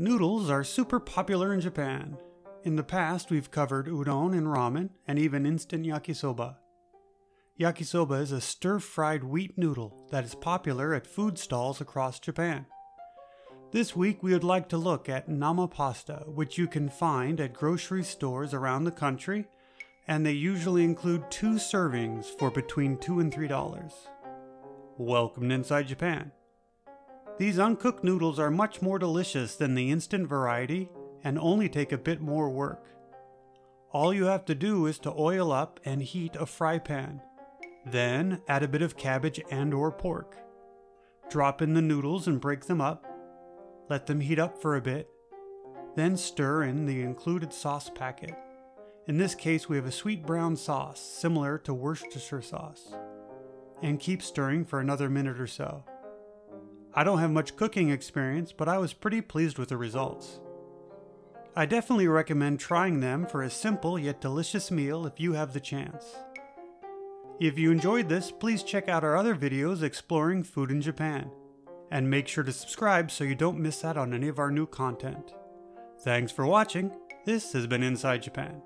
Noodles are super popular in Japan. In the past, we've covered udon and ramen, and even instant yakisoba. Yakisoba is a stir fried wheat noodle that is popular at food stalls across Japan. This week, we would like to look at nama pasta, which you can find at grocery stores around the country, and they usually include two servings for between 2 and $3. Welcome to Inside Japan. These uncooked noodles are much more delicious than the instant variety and only take a bit more work. All you have to do is to oil up and heat a fry pan. Then add a bit of cabbage and or pork. Drop in the noodles and break them up. Let them heat up for a bit. Then stir in the included sauce packet. In this case, we have a sweet brown sauce similar to Worcestershire sauce. And keep stirring for another minute or so. I don't have much cooking experience, but I was pretty pleased with the results. I definitely recommend trying them for a simple yet delicious meal if you have the chance. If you enjoyed this, please check out our other videos exploring food in Japan. And make sure to subscribe so you don't miss out on any of our new content. Thanks for watching. This has been Inside Japan.